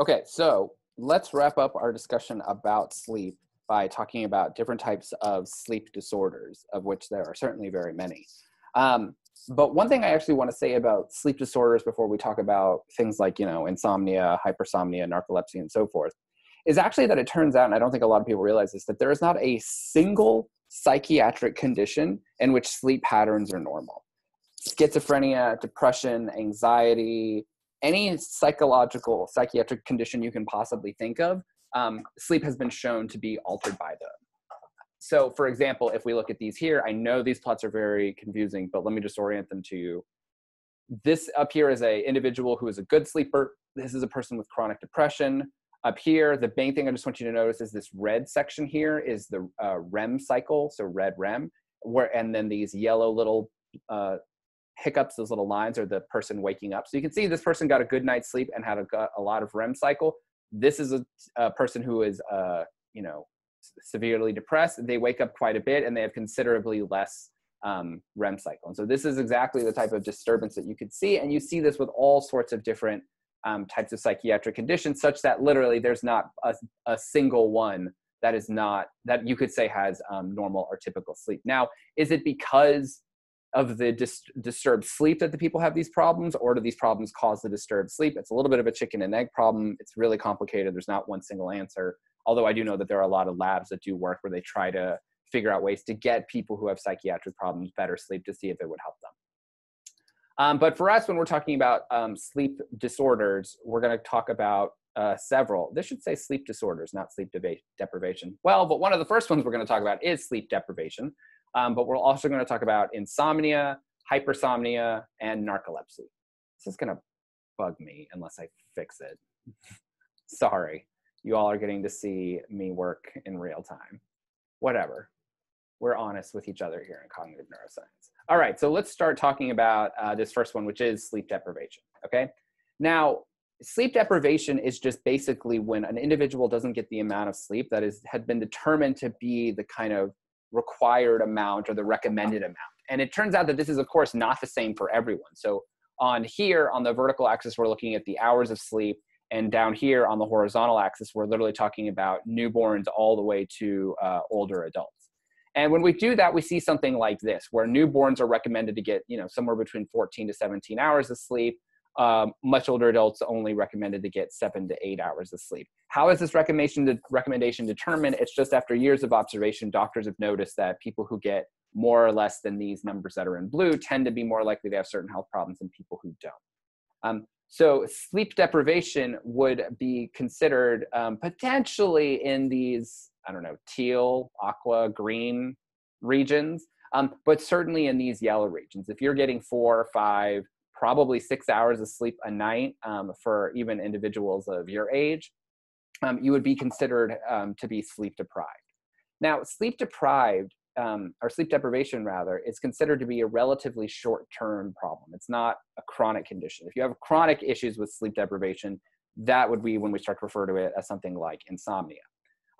Okay, so let's wrap up our discussion about sleep by talking about different types of sleep disorders, of which there are certainly very many. Um, but one thing I actually want to say about sleep disorders before we talk about things like, you know, insomnia, hypersomnia, narcolepsy, and so forth, is actually that it turns out, and I don't think a lot of people realize this, that there is not a single psychiatric condition in which sleep patterns are normal. Schizophrenia, depression, anxiety, any psychological psychiatric condition you can possibly think of um, sleep has been shown to be altered by them. So for example if we look at these here i know these plots are very confusing but let me just orient them to you. This up here is a individual who is a good sleeper. This is a person with chronic depression. Up here the main thing i just want you to notice is this red section here is the uh, rem cycle so red rem where and then these yellow little uh, hiccups, those little lines, are the person waking up. So you can see this person got a good night's sleep and had a, a lot of REM cycle. This is a, a person who is, uh, you know, severely depressed. They wake up quite a bit and they have considerably less um, REM cycle. And so this is exactly the type of disturbance that you could see. And you see this with all sorts of different um, types of psychiatric conditions, such that literally there's not a, a single one that is not that you could say has um, normal or typical sleep. Now, is it because of the dis- disturbed sleep that the people have these problems or do these problems cause the disturbed sleep? It's a little bit of a chicken and egg problem. It's really complicated. There's not one single answer. Although i do know that there are a lot of labs that do work where they try to figure out ways to get people who have psychiatric problems better sleep to see if it would help them. Um, but for us when we're talking about um, sleep disorders we're going to talk about uh, several. This should say sleep disorders not sleep deprivation. Well but one of the first ones we're going to talk about is sleep deprivation um, but we're also going to talk about insomnia, hypersomnia, and narcolepsy. This is going to bug me unless I fix it. Sorry, you all are getting to see me work in real time. Whatever. We're honest with each other here in cognitive neuroscience. All right, so let's start talking about uh, this first one, which is sleep deprivation. Okay. Now, sleep deprivation is just basically when an individual doesn't get the amount of sleep that is had been determined to be the kind of required amount or the recommended amount. And it turns out that this is, of course, not the same for everyone. So on here, on the vertical axis, we're looking at the hours of sleep. And down here on the horizontal axis, we're literally talking about newborns all the way to uh, older adults. And when we do that, we see something like this, where newborns are recommended to get, you know, somewhere between 14 to 17 hours of sleep um, much older adults only recommended to get seven to eight hours of sleep. How is this recommendation, recommendation determined? It's just after years of observation, doctors have noticed that people who get more or less than these numbers that are in blue tend to be more likely to have certain health problems than people who don't. Um, so sleep deprivation would be considered um, potentially in these, I don't know, teal, aqua, green regions, um, but certainly in these yellow regions. If you're getting four, or five, probably six hours of sleep a night um, for even individuals of your age, um, you would be considered um, to be sleep deprived. Now, sleep deprived, um, or sleep deprivation rather, is considered to be a relatively short term problem. It's not a chronic condition. If you have chronic issues with sleep deprivation, that would be when we start to refer to it as something like insomnia.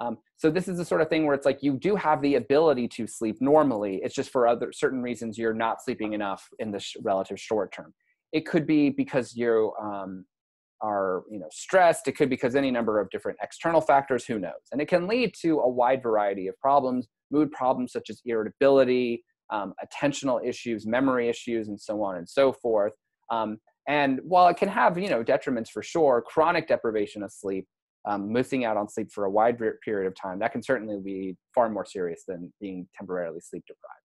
Um, so this is the sort of thing where it's like you do have the ability to sleep normally. It's just for other certain reasons you're not sleeping enough in the sh- relative short term. It could be because you um, are you know stressed. It could be because any number of different external factors. Who knows? And it can lead to a wide variety of problems, mood problems such as irritability, um, attentional issues, memory issues, and so on and so forth. Um, and while it can have you know detriments for sure, chronic deprivation of sleep, um, missing out on sleep for a wide period of time, that can certainly be far more serious than being temporarily sleep deprived.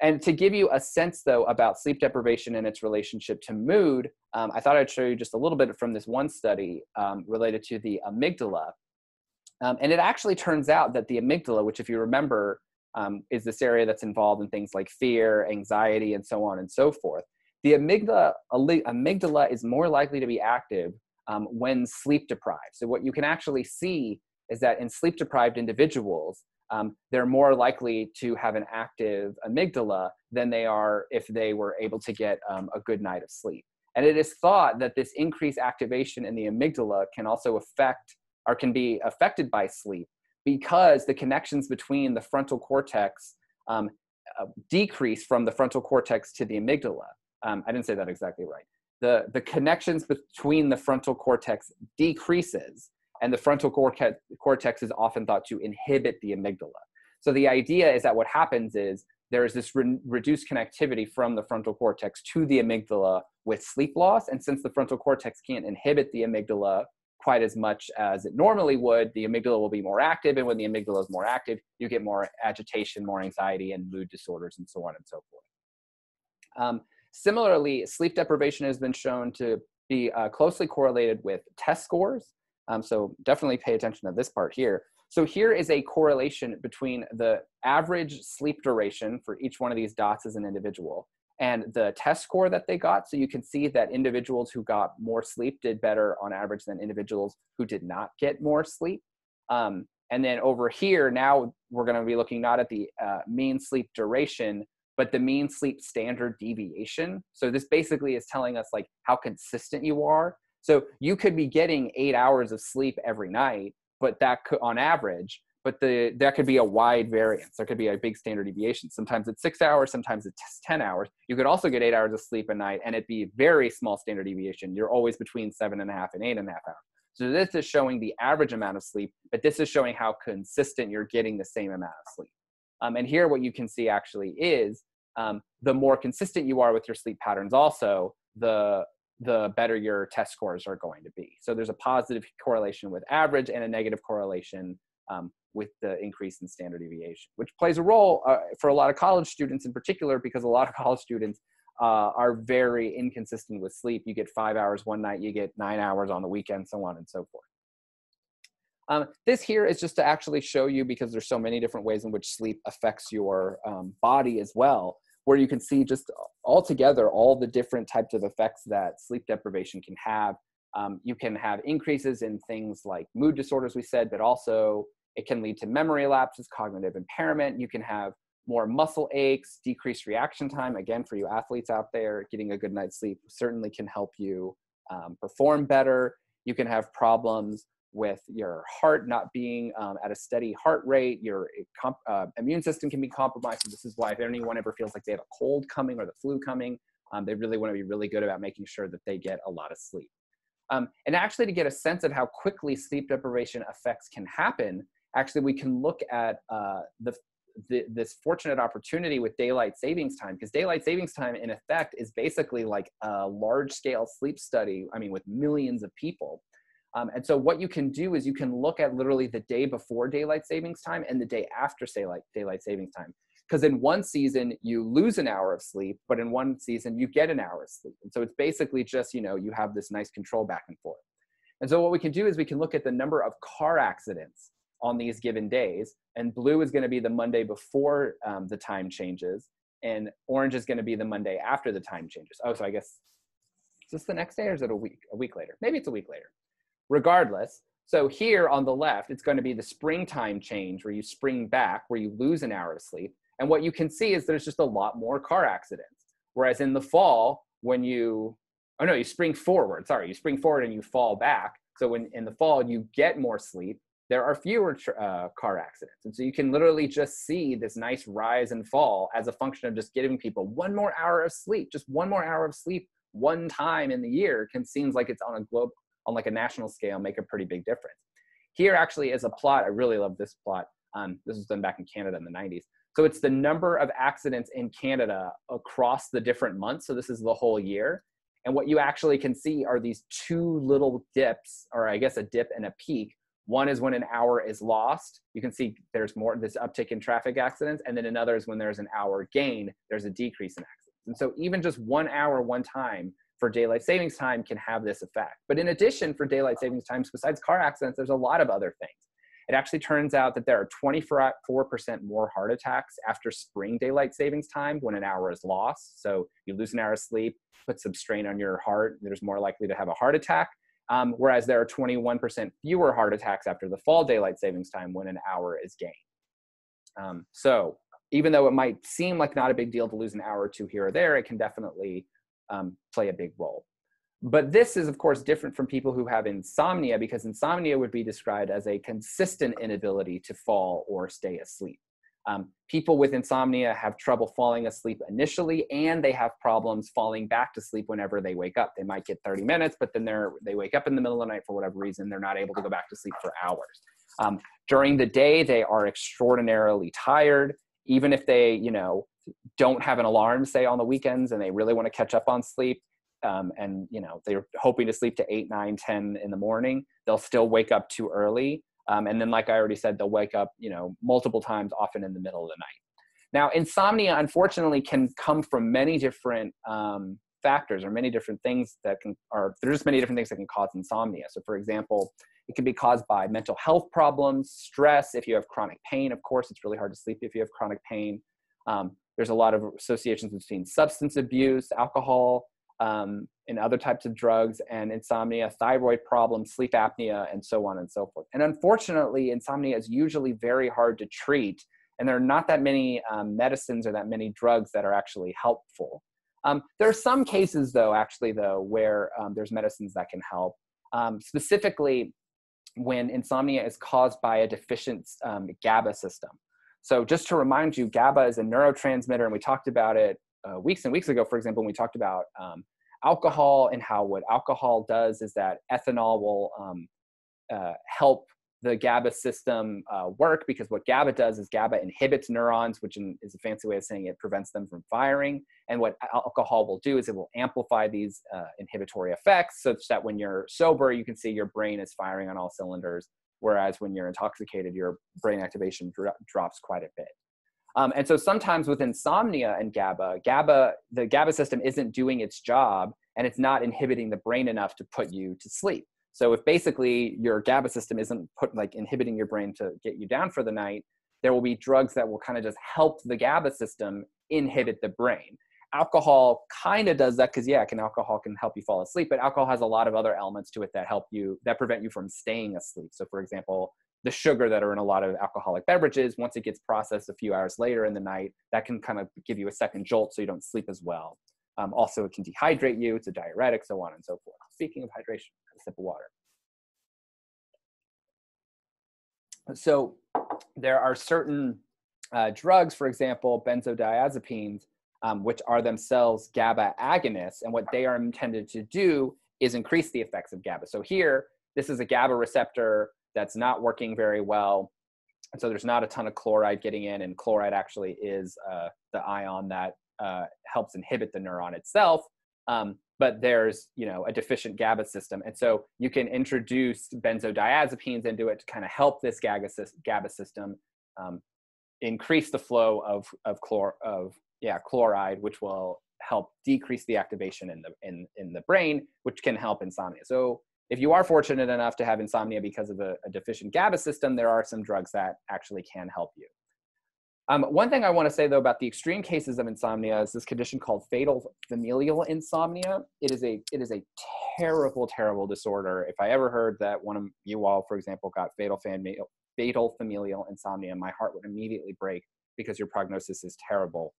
And to give you a sense, though, about sleep deprivation and its relationship to mood, um, I thought I'd show you just a little bit from this one study um, related to the amygdala. Um, and it actually turns out that the amygdala, which, if you remember, um, is this area that's involved in things like fear, anxiety, and so on and so forth. The amygdala, amygdala is more likely to be active um, when sleep deprived. So, what you can actually see is that in sleep deprived individuals, um, they're more likely to have an active amygdala than they are if they were able to get um, a good night of sleep. And it is thought that this increased activation in the amygdala can also affect or can be affected by sleep because the connections between the frontal cortex um, uh, decrease from the frontal cortex to the amygdala. Um, I didn't say that exactly right. the, the connections between the frontal cortex decreases and the frontal cortex, is often thought to inhibit the amygdala. So the idea is that what happens is there is this re- reduced connectivity from the frontal cortex to the amygdala with sleep loss. And since the frontal cortex can't inhibit the amygdala quite as much as it normally would, the amygdala will be more active. And when the amygdala is more active, you get more agitation, more anxiety, and mood disorders, and so on and so forth. Um, similarly, sleep deprivation has been shown to be uh, closely correlated with test scores. Um, so definitely pay attention to this part here. So here is a correlation between the average sleep duration for each one of these dots as an individual and the test score that they got. So you can see that individuals who got more sleep did better on average than individuals who did not get more sleep. Um, and then over here, now we're going to be looking not at the uh, mean sleep duration, but the mean sleep standard deviation. So this basically is telling us like how consistent you are. So you could be getting eight hours of sleep every night, but that could, on average, but the that could be a wide variance. There could be a big standard deviation. Sometimes it's six hours, sometimes it's 10 hours. You could also get eight hours of sleep a night and it'd be very small standard deviation. You're always between seven and a half and eight and a half hours. So this is showing the average amount of sleep, but this is showing how consistent you're getting the same amount of sleep. Um, and here what you can see actually is um, the more consistent you are with your sleep patterns also, the the better your test scores are going to be. So there's a positive correlation with average and a negative correlation um, with the increase in standard deviation, which plays a role uh, for a lot of college students in particular, because a lot of college students uh, are very inconsistent with sleep. You get five hours one night, you get nine hours on the weekend, so on and so forth. Um, this here is just to actually show you, because there's so many different ways in which sleep affects your um, body as well, where you can see just all together all the different types of effects that sleep deprivation can have. Um, you can have increases in things like mood disorders, we said, but also it can lead to memory lapses, cognitive impairment. You can have more muscle aches, decreased reaction time. Again, for you athletes out there, getting a good night's sleep certainly can help you um, perform better. You can have problems with your heart not being um, at a steady heart rate, your uh, immune system can be compromised. And this is why if anyone ever feels like they have a cold coming or the flu coming, um, they really want to be really good about making sure that they get a lot of sleep. Um, and actually, to get a sense of how quickly sleep deprivation effects can happen, actually, we can look at uh, the, the, this fortunate opportunity with daylight savings time, because daylight savings time, in effect, is basically like a large scale sleep study, I mean, with millions of people. Um, and so what you can do is you can look at literally the day before daylight savings time and the day after daylight, daylight savings time. Because in one season you lose an hour of sleep, but in one season you get an hour of sleep. And so it's basically just, you know, you have this nice control back and forth. And so what we can do is we can look at the number of car accidents on these given days. And blue is going to be the Monday before um, the time changes. And orange is going to be the Monday after the time changes. Oh, so I guess is this the next day or is it a week? A week later? Maybe it's a week later regardless. So here on the left, it's going to be the springtime change where you spring back, where you lose an hour of sleep. And what you can see is there's just a lot more car accidents. Whereas in the fall, when you, oh no, you spring forward, sorry, you spring forward and you fall back. So when in the fall you get more sleep, there are fewer uh, car accidents. And so you can literally just see this nice rise and fall as a function of just giving people one more hour of sleep, just one more hour of sleep one time in the year can seems like it's on a globe on like a national scale make a pretty big difference. Here actually is a plot. I really love this plot. Um, this was done back in Canada in the 90s. So it's the number of accidents in Canada across the different months. So this is the whole year. And what you actually can see are these two little dips, or I guess a dip and a peak. One is when an hour is lost. You can see there's more this uptick in traffic accidents, and then another is when there's an hour gain, there's a decrease in accidents. And so even just one hour, one time for daylight savings time can have this effect. But in addition, for daylight savings times, besides car accidents, there's a lot of other things. It actually turns out that there are 24% more heart attacks after spring daylight savings time when an hour is lost. So you lose an hour of sleep, put some strain on your heart, there's more likely to have a heart attack. Um, whereas there are 21% fewer heart attacks after the fall daylight savings time when an hour is gained. Um, so even though it might seem like not a big deal to lose an hour or two here or there, it can definitely um, play a big role. But this is, of course, different from people who have insomnia because insomnia would be described as a consistent inability to fall or stay asleep. Um, people with insomnia have trouble falling asleep initially, and they have problems falling back to sleep whenever they wake up. They might get 30 minutes, but then they're they wake up in the middle of the night for whatever reason. They're not able to go back to sleep for hours. Um, during the day, they are extraordinarily tired, even if they, you know, don't have an alarm, say on the weekends, and they really want to catch up on sleep. Um, and you know they're hoping to sleep to 8 9 10 in the morning they'll still wake up too early um, and then, like I already said, they'll wake up, you know, multiple times, often in the middle of the night. Now, insomnia, unfortunately, can come from many different um, factors or many different things that can, or there's many different things that can cause insomnia. So, for example, it can be caused by mental health problems, stress. If you have chronic pain, of course, it's really hard to sleep if you have chronic pain. There's a lot of associations between substance abuse, alcohol, um, and other types of drugs and insomnia, thyroid problems, sleep apnea, and so on and so forth. And unfortunately, insomnia is usually very hard to treat, and there are not that many um, medicines or that many drugs that are actually helpful. Um, there are some cases, though, actually, though, where um, there's medicines that can help. Um, specifically, when insomnia is caused by a deficient um, GABA system. So, just to remind you, GABA is a neurotransmitter, and we talked about it uh, weeks and weeks ago, for example, when we talked about um, alcohol and how what alcohol does is that ethanol will um, uh, help the GABA system uh, work because what GABA does is GABA inhibits neurons, which in, is a fancy way of saying it prevents them from firing. And what alcohol will do is it will amplify these uh, inhibitory effects such that when you're sober, you can see your brain is firing on all cylinders. Whereas when you're intoxicated, your brain activation dro- drops quite a bit. Um, and so sometimes with insomnia and GABA, GABA, the GABA system isn't doing its job and it's not inhibiting the brain enough to put you to sleep. So if basically your GABA system isn't put like inhibiting your brain to get you down for the night, there will be drugs that will kind of just help the GABA system inhibit the brain. Alcohol kind of does that because yeah, can alcohol can help you fall asleep, but alcohol has a lot of other elements to it that help you that prevent you from staying asleep. So for example, the sugar that are in a lot of alcoholic beverages, once it gets processed a few hours later in the night, that can kind of give you a second jolt so you don't sleep as well. Um, also, it can dehydrate you, it's a diuretic, so on and so forth. Speaking of hydration, a sip of water. So, there are certain uh, drugs, for example, benzodiazepines, um, which are themselves GABA agonists, and what they are intended to do is increase the effects of GABA. So, here, this is a GABA receptor that's not working very well. And so there's not a ton of chloride getting in, and chloride actually is uh, the ion that uh, helps inhibit the neuron itself. Um, but there's you know a deficient GABA system, and so you can introduce benzodiazepines into it to kind of help this GABA system um, increase the flow of of chlor of yeah chloride, which will help decrease the activation in the in in the brain, which can help insomnia. So if you are fortunate enough to have insomnia because of a, a deficient GABA system, there are some drugs that actually can help you. Um, one thing I want to say though about the extreme cases of insomnia is this condition called fatal familial insomnia. It is a it is a terrible, terrible disorder. If I ever heard that one of you all, for example, got fatal familial fatal familial insomnia, my heart would immediately break because your prognosis is terrible.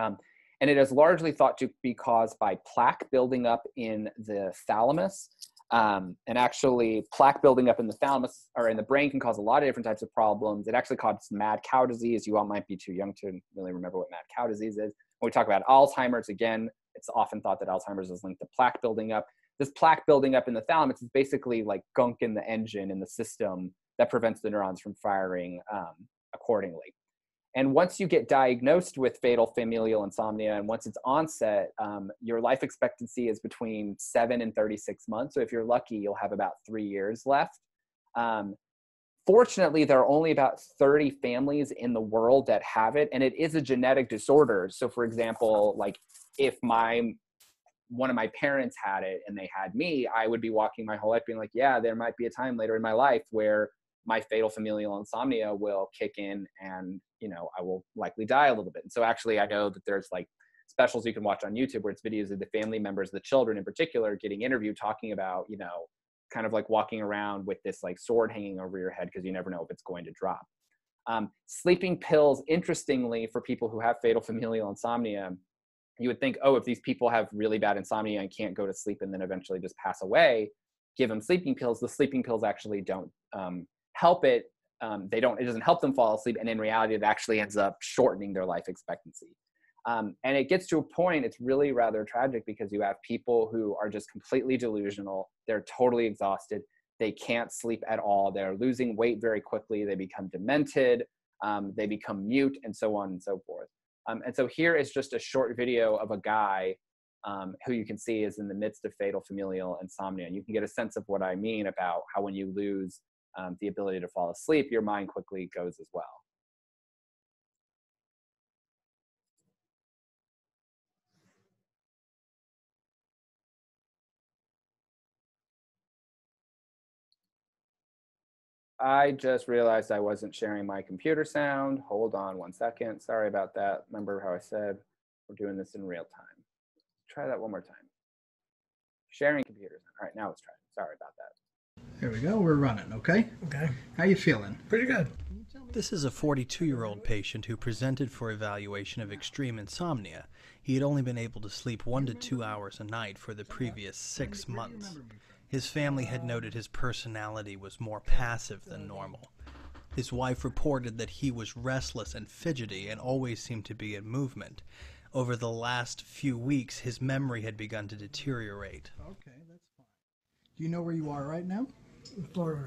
Um, and it is largely thought to be caused by plaque building up in the thalamus um, and actually, plaque building up in the thalamus or in the brain can cause a lot of different types of problems. It actually causes mad cow disease. You all might be too young to really remember what mad cow disease is. When we talk about Alzheimer's, again, it's often thought that Alzheimer's is linked to plaque building up. This plaque building up in the thalamus is basically like gunk in the engine in the system that prevents the neurons from firing um, accordingly. And once you get diagnosed with fatal familial insomnia, and once it's onset, um, your life expectancy is between seven and 36 months. So if you're lucky, you'll have about three years left. Um, fortunately, there are only about 30 families in the world that have it, and it is a genetic disorder. So, for example, like if my one of my parents had it and they had me, I would be walking my whole life being like, yeah, there might be a time later in my life where my fatal familial insomnia will kick in and you know i will likely die a little bit. And so actually i know that there's like specials you can watch on youtube where it's videos of the family members the children in particular getting interviewed talking about you know kind of like walking around with this like sword hanging over your head because you never know if it's going to drop. Um, sleeping pills interestingly for people who have fatal familial insomnia you would think oh if these people have really bad insomnia and can't go to sleep and then eventually just pass away give them sleeping pills. The sleeping pills actually don't um, help it um, they don't it doesn't help them fall asleep and in reality it actually ends up shortening their life expectancy um, and it gets to a point it's really rather tragic because you have people who are just completely delusional they're totally exhausted they can't sleep at all they're losing weight very quickly they become demented um, they become mute and so on and so forth um, and so here is just a short video of a guy um, who you can see is in the midst of fatal familial insomnia. And you can get a sense of what I mean about how when you lose um, the ability to fall asleep, your mind quickly goes as well. I just realized I wasn't sharing my computer sound. Hold on one second. Sorry about that. Remember how I said we're doing this in real time. Try that one more time. Sharing computers. All right, now let's try. Sorry about that. Here we go. We're running, okay? Okay. How you feeling? Pretty good. This is a 42 year old patient who presented for evaluation of extreme insomnia. He had only been able to sleep one to two hours a night for the previous six months. His family had noted his personality was more passive than normal. His wife reported that he was restless and fidgety and always seemed to be in movement. Over the last few weeks, his memory had begun to deteriorate. Okay, that's fine. Do you know where you are right now? Florida.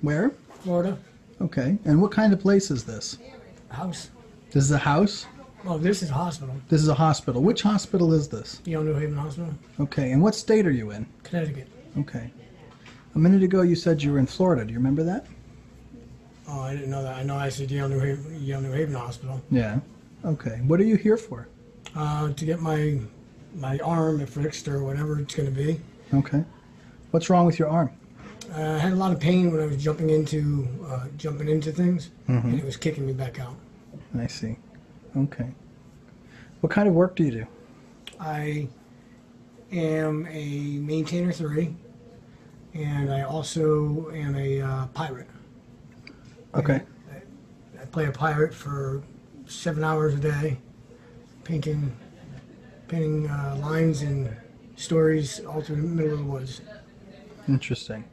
Where? Florida. Okay. And what kind of place is this? House. This is a house? Well, this is a hospital. This is a hospital. Which hospital is this? Yale New Haven Hospital, Okay. And what state are you in? Connecticut. Okay. A minute ago you said you were in Florida. Do you remember that? Oh, I didn't know that. I know I said Yale New Haven, Yale New Haven Hospital Yeah. Okay. What are you here for? uh, to get my my arm fixed or whatever it's going to be. Okay. What's wrong with your arm? Uh, I had a lot of pain when I was jumping into uh, jumping into things, and it was kicking me back out. I see. Okay. What kind of work do you do? I am a maintainer three, and I also am a uh, pirate. Okay. I play a pirate for seven hours a day, painting, painting uh, lines and stories all through the middle of the woods. Interesting.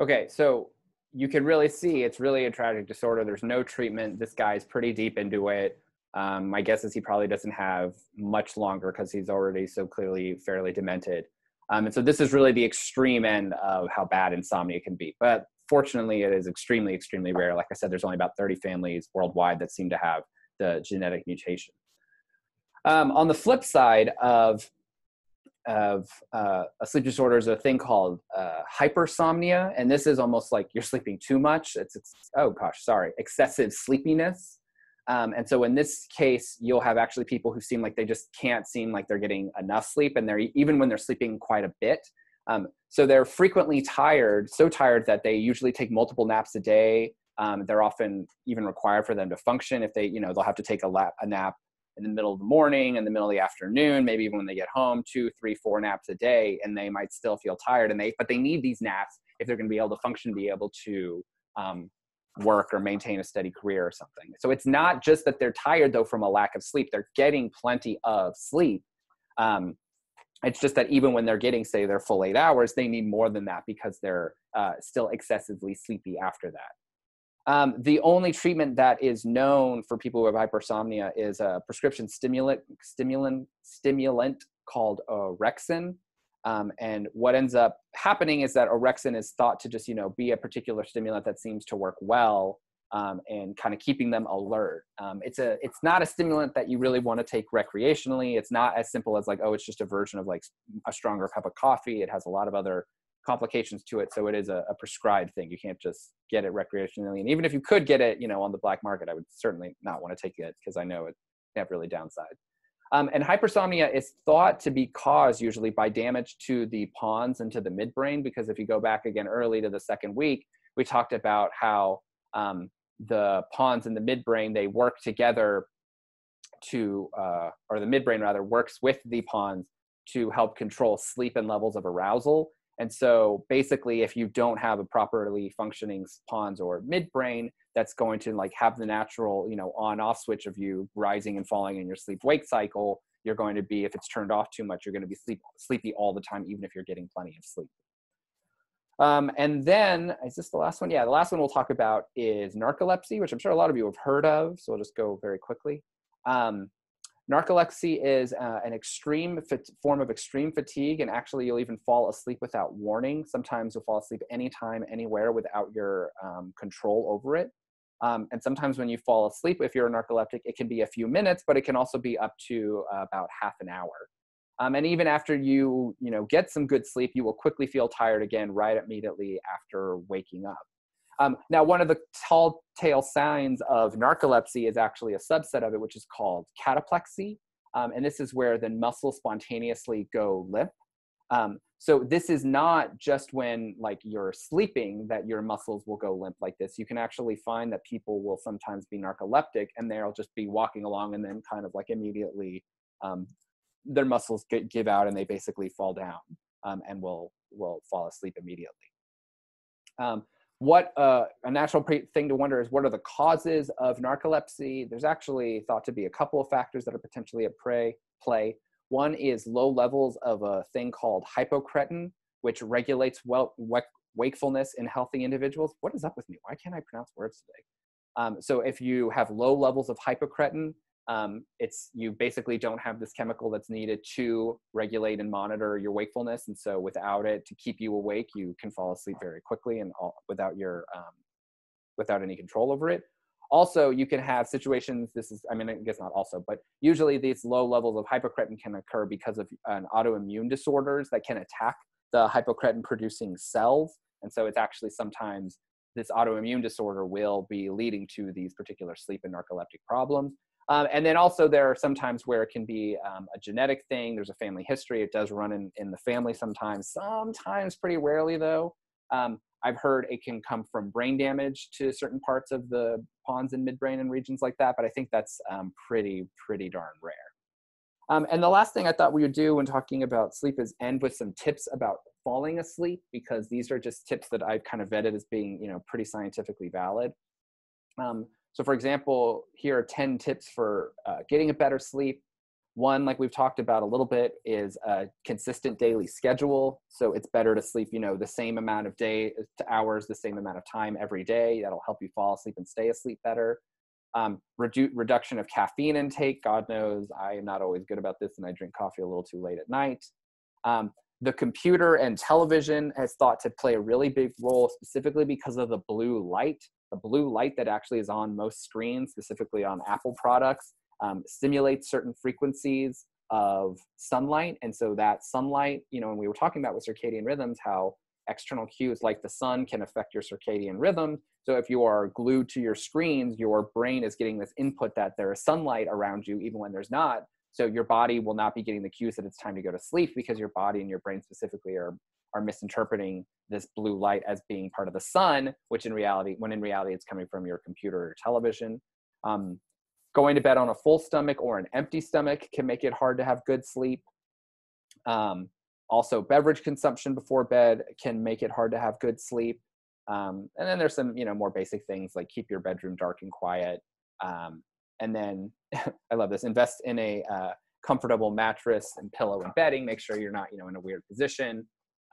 Okay, so you can really see it's really a tragic disorder. There's no treatment. This guy's pretty deep into it. Um, my guess is he probably doesn't have much longer because he's already so clearly fairly demented. Um, and so this is really the extreme end of how bad insomnia can be. But fortunately, it is extremely, extremely rare. Like I said, there's only about 30 families worldwide that seem to have the genetic mutation. Um, on the flip side of of uh, a sleep disorder is a thing called uh, hypersomnia, and this is almost like you're sleeping too much. It's, oh gosh, sorry, excessive sleepiness. Um, and so in this case, you'll have actually people who seem like they just can't seem like they're getting enough sleep, and they're even when they're sleeping quite a bit. Um, so they're frequently tired, so tired that they usually take multiple naps a day. Um, they're often even required for them to function if they, you know, they'll have to take a, lap, a nap in the middle of the morning, in the middle of the afternoon, maybe even when they get home, two, three, four naps a day, and they might still feel tired. And they, but they need these naps if they're going to be able to function, be able to um, work or maintain a steady career or something. So it's not just that they're tired though from a lack of sleep; they're getting plenty of sleep. Um, it's just that even when they're getting, say, their full eight hours, they need more than that because they're uh, still excessively sleepy after that. Um, the only treatment that is known for people who have hypersomnia is a prescription stimulant stimulant stimulant called orexin. Um, and what ends up happening is that orexin is thought to just you know be a particular stimulant that seems to work well um, and kind of keeping them alert. Um, it's a it's not a stimulant that you really want to take recreationally. It's not as simple as like oh it's just a version of like a stronger cup of coffee. It has a lot of other complications to it. So it is a, a, prescribed thing. You can't just get it recreationally. And even if you could get it, you know, on the black market, I would certainly not want to take it because I know it have really downside. Um, and hypersomnia is thought to be caused usually by damage to the pons and to the midbrain. Because if you go back again early to the second week, we talked about how um, the pons and the midbrain they work together to, uh, or the midbrain rather works with the pons to help control sleep and levels of arousal. And so basically, if you don't have a properly functioning pons or midbrain, that's going to like have the natural, you know, on off switch of you rising and falling in your sleep wake cycle. You're going to be, if it's turned off too much, you're going to be sleep, sleepy all the time, even if you're getting plenty of sleep. Um, and then, is this the last one? Yeah, the last one we'll talk about is narcolepsy, which I'm sure a lot of you have heard of. So we'll just go very quickly. Um, narcolepsy is uh, an extreme form of extreme fatigue, and actually, you'll even fall asleep without warning. Sometimes you'll fall asleep anytime, anywhere without your um, control over it. Um, and sometimes when you fall asleep, if you're a narcoleptic, it can be a few minutes, but it can also be up to uh, about half an hour. Um, and even after you, you know, get some good sleep, you will quickly feel tired again right immediately after waking up. Um, now, one of the tall tale signs of narcolepsy is actually a subset of it, which is called cataplexy. Um, and this is where the muscles spontaneously go limp. Um, so this is not just when like you're sleeping that your muscles will go limp like this. You can actually find that people will sometimes be narcoleptic and they'll just be walking along and then kind of like immediately um, their muscles get, give out and they basically fall down um, and will will fall asleep immediately. What uh, a natural thing to wonder is what are the causes of narcolepsy? There's actually thought to be a couple of factors that are potentially at play. Play. One is low levels of a thing called hypocretin, which regulates well, wakefulness in healthy individuals. What is up with me? Why can't I pronounce words today? Um, so if you have low levels of hypocretin, um, it's you basically don't have this chemical that's needed to regulate and monitor your wakefulness and so without it to keep you awake you can fall asleep very quickly and all, without your um, without any control over it. Also you can have situations this is i mean i guess not also but usually these low levels of hypocretin can occur because of an autoimmune disorders that can attack the hypocretin producing cells and so it's actually sometimes this autoimmune disorder will be leading to these particular sleep and narcoleptic problems um, and then also there are sometimes where it can be um, a genetic thing. There's a family history. It does run in, in the family sometimes, sometimes pretty rarely though. Um, I've heard it can come from brain damage to certain parts of the pons and midbrain and regions like that, but I think that's um, pretty, pretty darn rare. Um, and the last thing I thought we would do when talking about sleep is end with some tips about falling asleep because these are just tips that I've kind of vetted as being, you know, pretty scientifically valid. Um, so, for example, here are 10 tips for uh, getting a better sleep. One, like we've talked about a little bit, is a consistent daily schedule. So it's better to sleep, you know, the same amount of day to hours, the same amount of time every day. That'll help you fall asleep and stay asleep better. Um, redu- reduction of caffeine intake. God knows I am not always good about this, and I drink coffee a little too late at night. Um, the computer and television has thought to play a really big role, specifically because of the blue light the blue light that actually is on most screens, specifically on Apple products, um, stimulates certain frequencies of sunlight. And so that sunlight, you know, when we were talking about with circadian rhythms, how external cues like the sun can affect your circadian rhythm. So if you are glued to your screens, your brain is getting this input that there is sunlight around you, even when there's not. So your body will not be getting the cues that it's time to go to sleep because your body and your brain specifically are are misinterpreting this blue light as being part of the sun, which in reality, when in reality it's coming from your computer or television. Um, going to bed on a full stomach or an empty stomach can make it hard to have good sleep. Um, also, beverage consumption before bed can make it hard to have good sleep. Um, and then there's some, you know, more basic things like keep your bedroom dark and quiet. Um, and then I love this: invest in a uh, comfortable mattress and pillow and bedding. Make sure you're not, you know, in a weird position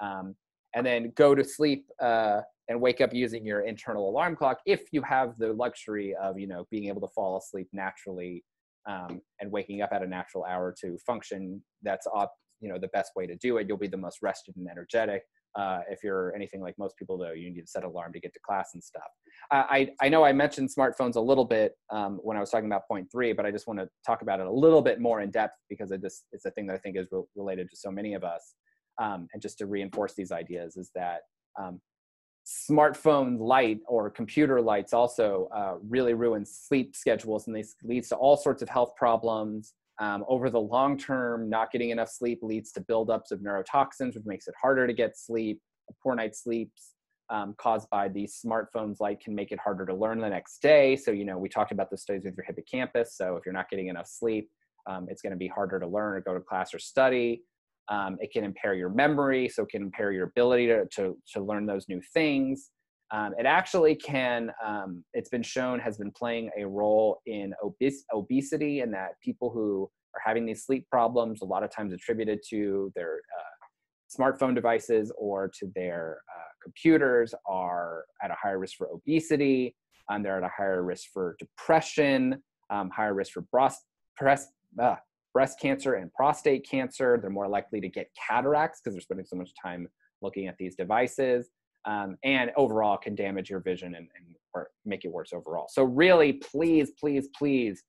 um, and then go to sleep uh, and wake up using your internal alarm clock if you have the luxury of you know being able to fall asleep naturally um, and waking up at a natural hour to function. That's up you know the best way to do it. You'll be the most rested and energetic uh, if you're anything like most people though you need to set alarm to get to class and stuff. I, I know i mentioned smartphones a little bit um, when i was talking about point three but i just want to talk about it a little bit more in depth because it just it's a thing that i think is re- related to so many of us um, and just to reinforce these ideas is that um, smartphone light or computer lights also uh, really ruin sleep schedules and this leads to all sorts of health problems. Um, over the long term not getting enough sleep leads to buildups of neurotoxins which makes it harder to get sleep. Poor night's sleeps um, caused by these smartphones light can make it harder to learn the next day. So you know we talked about the studies with your hippocampus. So if you're not getting enough sleep um, it's going to be harder to learn or go to class or study um, it can impair your memory, so it can impair your ability to, to, to learn those new things. Um, it actually can, um, it's been shown, has been playing a role in obes- obesity, and that people who are having these sleep problems, a lot of times attributed to their uh, smartphone devices or to their uh, computers are at a higher risk for obesity. Um, they're at a higher risk for depression, um, higher risk for breast, breast, uh, breast cancer and prostate cancer. They're more likely to get cataracts because they're spending so much time looking at these devices. Um, and overall can damage your vision and, and or make it worse overall. So really, please, please, please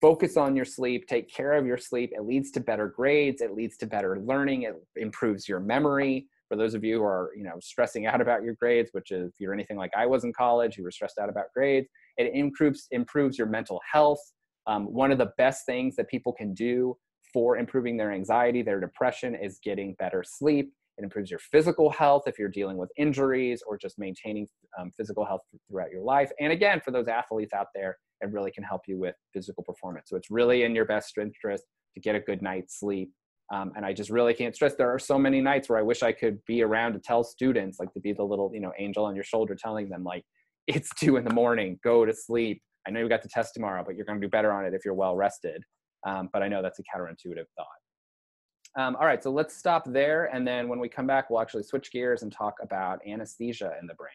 focus on your sleep. Take care of your sleep. It leads to better grades. It leads to better learning. It improves your memory. For those of you who are, you know, stressing out about your grades, which is if you're anything like I was in college, you were stressed out about grades, it improves improves your mental health. Um, one of the best things that people can do for improving their anxiety, their depression, is getting better sleep. It improves your physical health if you're dealing with injuries or just maintaining um, physical health throughout your life. And again, for those athletes out there, it really can help you with physical performance. So it's really in your best interest to get a good night's sleep. Um, and I just really can't stress. There are so many nights where I wish I could be around to tell students, like to be the little, you know, angel on your shoulder, telling them like, it's two in the morning, go to sleep. I know you got the test tomorrow, but you're going to do better on it if you're well rested. Um, but I know that's a counterintuitive thought. Um, all right, so let's stop there. And then when we come back, we'll actually switch gears and talk about anesthesia in the brain.